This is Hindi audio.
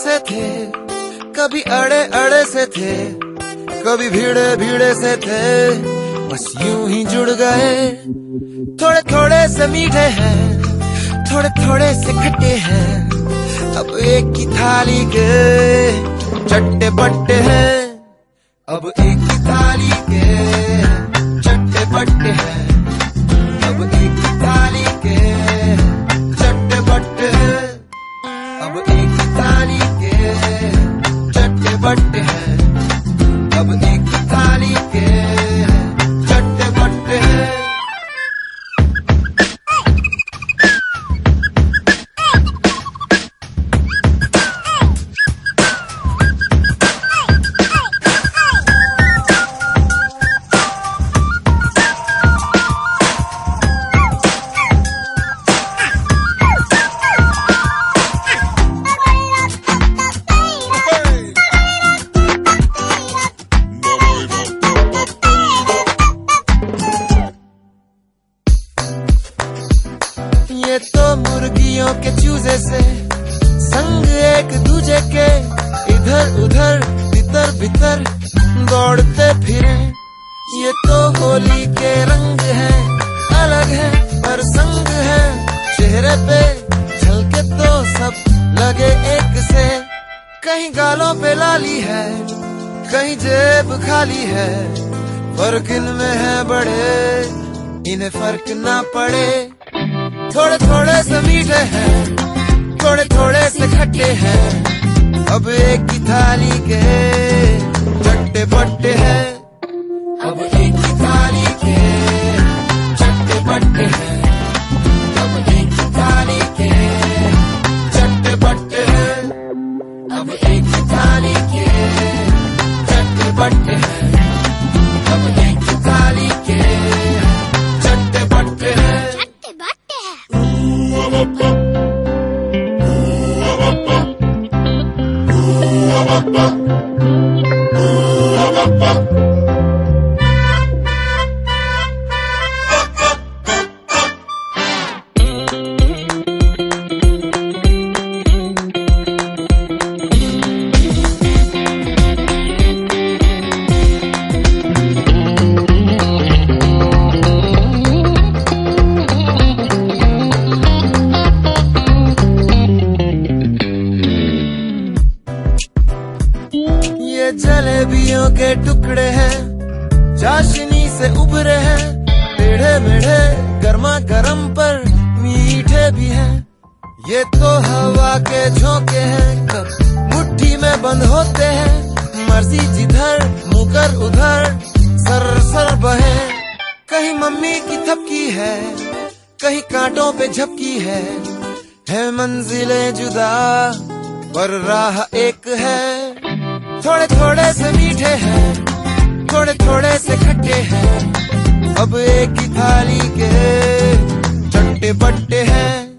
से थे, कभी अड़े अड़े से थे, कभी भीड़े भीड़े से थे, बस यूँ ही जुड़ गए। थोड़े थोड़े से मीठे हैं, थोड़े थोड़े से खट्टे हैं, अब एक की थाली के चट्टे बट्टे हैं, अब एक ही थाली के चट्टे बट्टे हैं। इधर उधर भीतर भीतर दौड़ते फिरे। ये तो होली के रंग है, अलग है पर संग है। चेहरे पे झलके तो सब लगे एक से। कहीं गालों पे लाली है, कहीं जेब खाली है। फ़र्क इनमें है बड़े, इन्हें फ़र्क ना पड़े। थोड़े थोड़े से मीठे हैं थोड़े थोड़े से खट्टे हैं। अब एक ही थाली के चट्टे बट्टे हैं। अब जलेबियों के टुकड़े हैं, चाशनी से उभरे हैं, टेढ़े मेढ़े, गर्मा गर्म पर मीठे भी हैं। ये तो हवा के झोंके हैं, कब मुट्ठी में बंद होते हैं, मर्ज़ी जिधर, मुकर उधर, सर सर बहे। कहीं मम्मी की थपकी है, कहीं कांटों पे झपकी है है मंजिलें जुदा, पर राह एक है। थोड़े थोड़े से मीठे हैं, थोड़े थोड़े से खट्टे हैं। अब एक ही थाली के चट्टे बट्टे हैं।